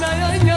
ਬਈ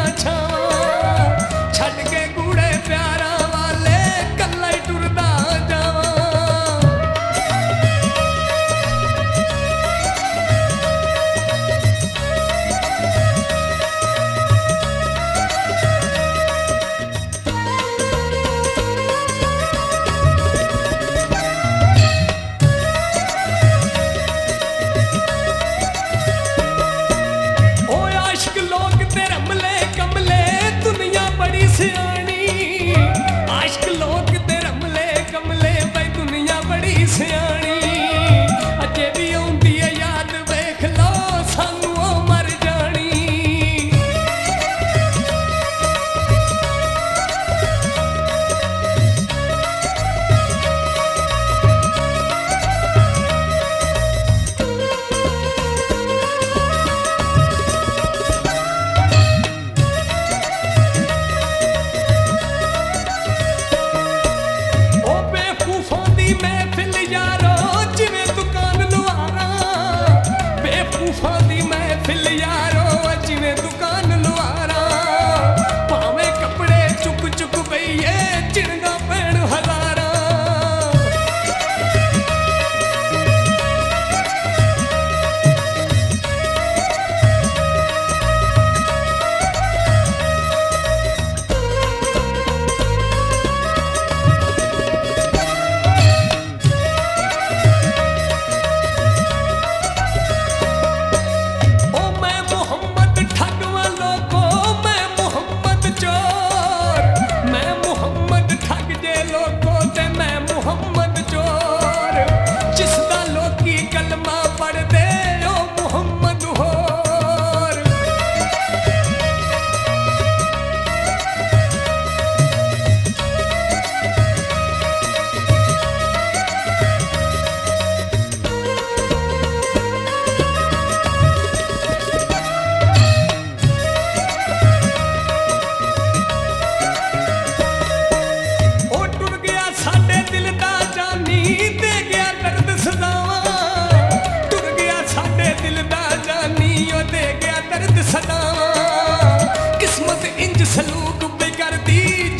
The.